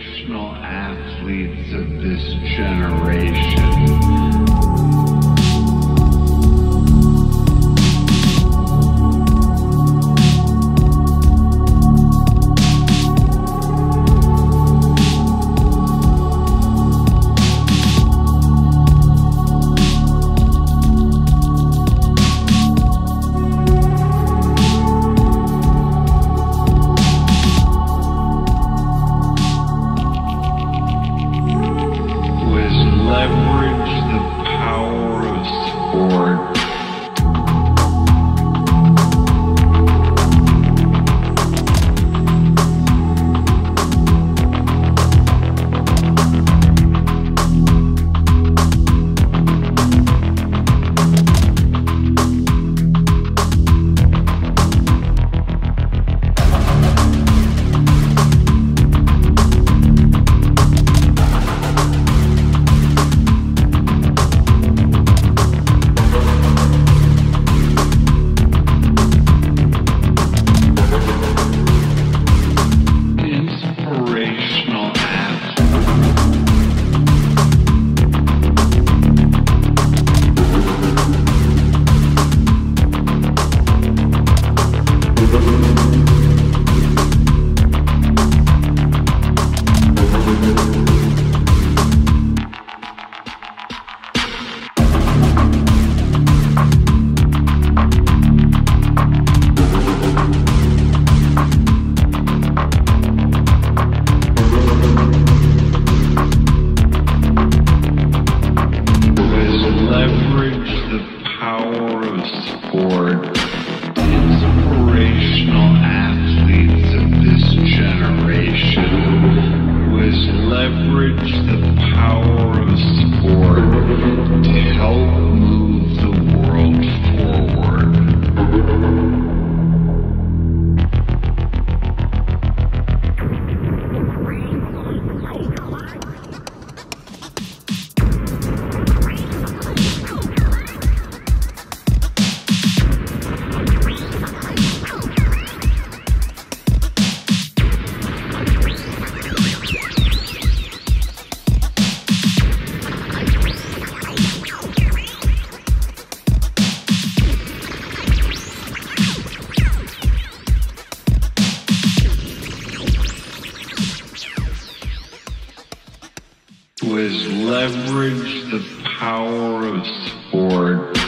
inspirational athletes of this generation. The power of sport inspirational athletes of this generation who has leveraged the power of sport to help who has leveraged the power of sport